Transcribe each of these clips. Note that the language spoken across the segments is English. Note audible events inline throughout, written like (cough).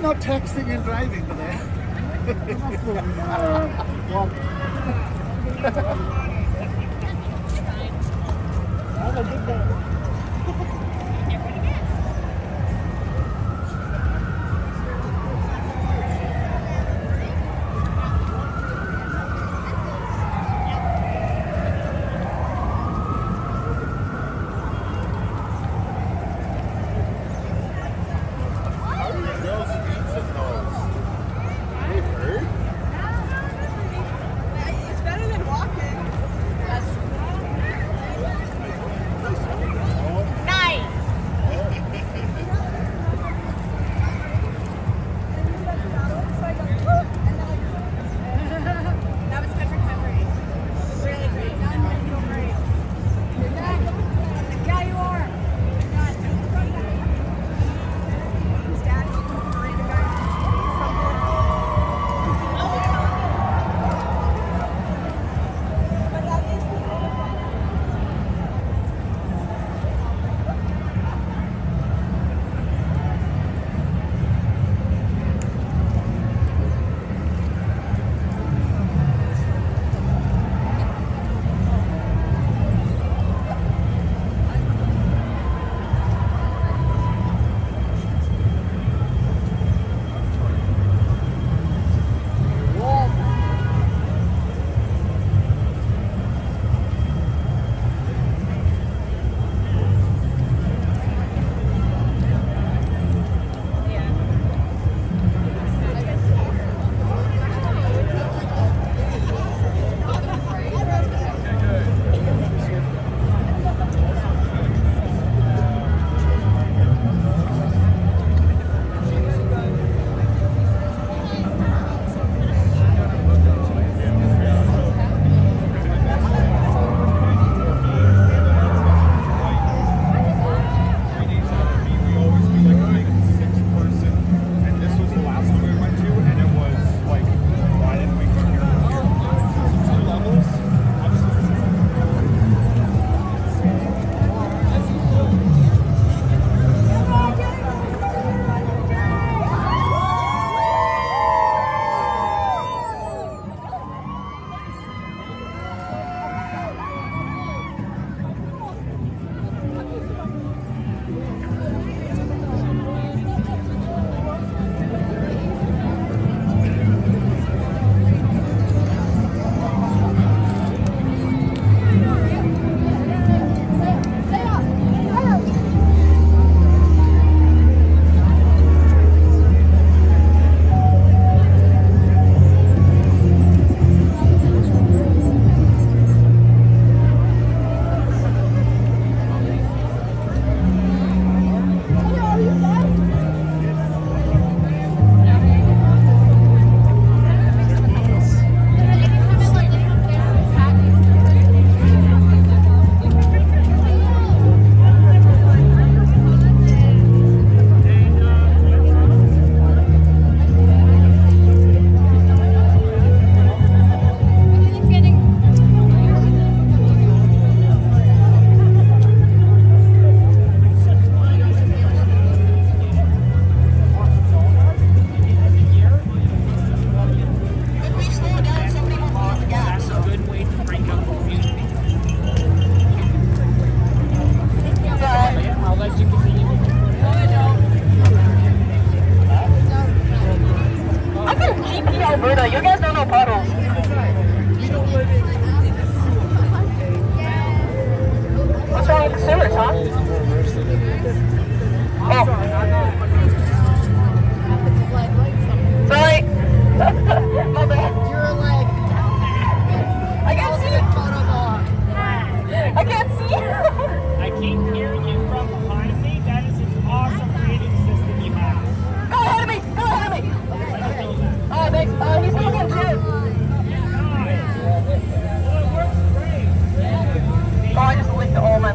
Probably not texting and driving there. Uh, (laughs) (laughs) a good.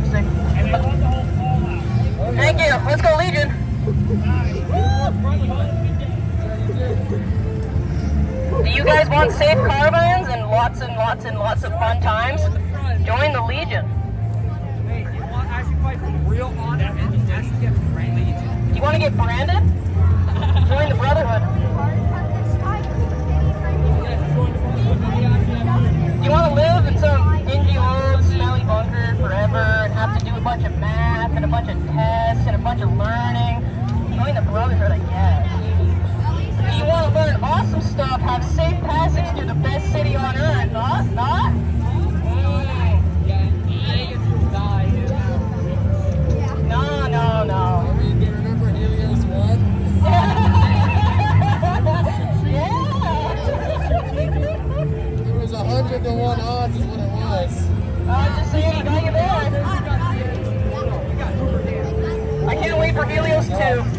Fallout. Thank you. Let's go, Legion. Do you guys want safe caravans and lots and lots and lots of fun times? Join the Legion. Do you want to get branded? Join the Brotherhood. Do you want to live in some dingy old smelly bunker forever bunch of math and a bunch of tests and a bunch of learning? Join the Brotherhood, I guess. Do you want to learn awesome stuff, have safe passage to the best city on earth? Not? Not? Mm. No, no, no. remember Helios 1? yeah. It was 100 to 1 odds is what it was. (laughs) I'm just saying, got you there. Can't wait for Helios 2.